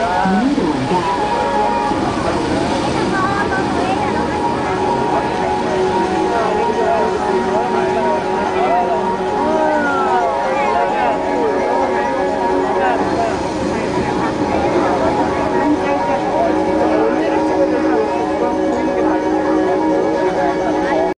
Right.